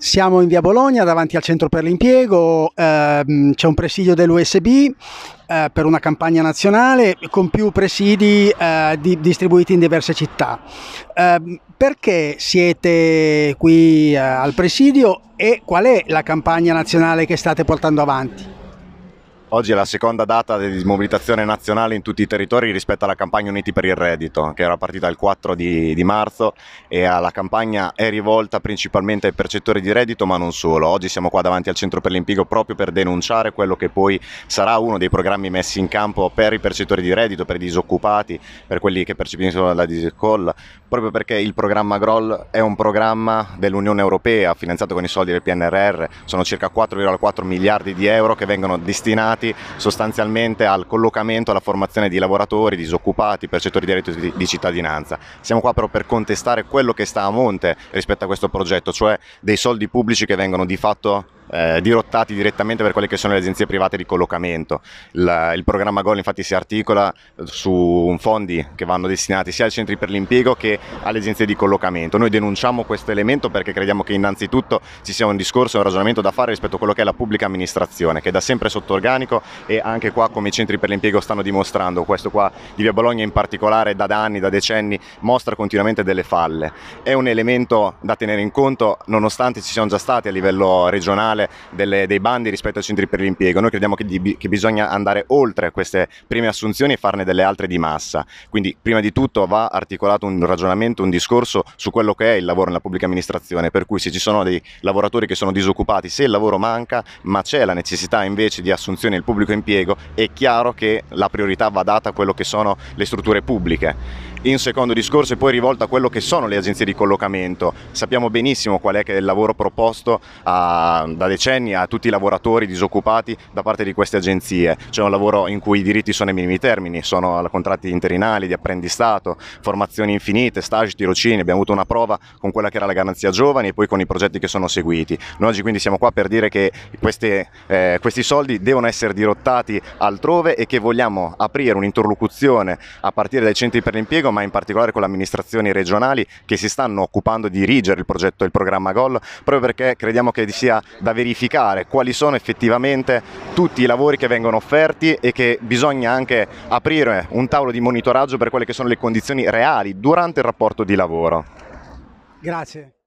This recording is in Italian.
Siamo in via Bologna davanti al centro per l'impiego, ehm, c'è un presidio dell'USB eh, per una campagna nazionale con più presidi eh, di, distribuiti in diverse città. Eh, perché siete qui eh, al presidio e qual è la campagna nazionale che state portando avanti? Oggi è la seconda data di mobilitazione nazionale in tutti i territori rispetto alla campagna Uniti per il Reddito, che era partita il 4 di, di marzo e la campagna è rivolta principalmente ai percettori di reddito, ma non solo. Oggi siamo qua davanti al Centro per l'Impiego proprio per denunciare quello che poi sarà uno dei programmi messi in campo per i percettori di reddito, per i disoccupati, per quelli che percepiscono la discall, proprio perché il programma GROL è un programma dell'Unione Europea finanziato con i soldi del PNRR, sono circa 4,4 miliardi di euro che vengono destinati sostanzialmente al collocamento, alla formazione di lavoratori, disoccupati, percettori di reddito di, di cittadinanza. Siamo qua però per contestare quello che sta a monte rispetto a questo progetto, cioè dei soldi pubblici che vengono di fatto eh, dirottati direttamente per quelle che sono le agenzie private di collocamento. Il, il programma GOL infatti si articola su fondi che vanno destinati sia ai centri per l'impiego che alle agenzie di collocamento. Noi denunciamo questo elemento perché crediamo che innanzitutto ci sia un discorso un ragionamento da fare rispetto a quello che è la pubblica amministrazione, che è da sempre sotto organico e anche qua come i centri per l'impiego stanno dimostrando, questo qua di Via Bologna in particolare da anni, da decenni, mostra continuamente delle falle. È un elemento da tenere in conto nonostante ci siano già stati a livello regionale generale delle, dei bandi rispetto ai centri per l'impiego. Noi crediamo che, di, che, bisogna andare oltre queste prime assunzioni e farne delle altre di massa. Quindi prima di tutto va articolato un ragionamento, un discorso su quello che è il lavoro nella pubblica amministrazione, per cui se ci sono dei lavoratori che sono disoccupati, se il lavoro manca, ma c'è la necessità invece di assunzioni nel pubblico impiego, è chiaro che la priorità va data a quello che sono le strutture pubbliche. In secondo discorso è poi rivolto a quello che sono le agenzie di collocamento. Sappiamo benissimo qual è è il lavoro proposto a, da decenni a tutti i lavoratori disoccupati da parte di queste agenzie. C'è un lavoro in cui i diritti sono ai minimi termini, sono contratti interinali, di apprendistato, formazioni infinite, stage, tirocini. Abbiamo avuto una prova con quella che era la garanzia giovani e poi con i progetti che sono seguiti. Noi oggi quindi siamo qua per dire che queste, eh, questi soldi devono essere dirottati altrove e che vogliamo aprire un'interlocuzione a partire dai centri per l'impiego ma in particolare con le amministrazioni regionali che si stanno occupando di dirigere il progetto il programma GOL, proprio perché crediamo che sia da verificare quali sono effettivamente tutti i lavori che vengono offerti e che bisogna anche aprire un tavolo di monitoraggio per quelle che sono le condizioni reali durante il rapporto di lavoro. Grazie.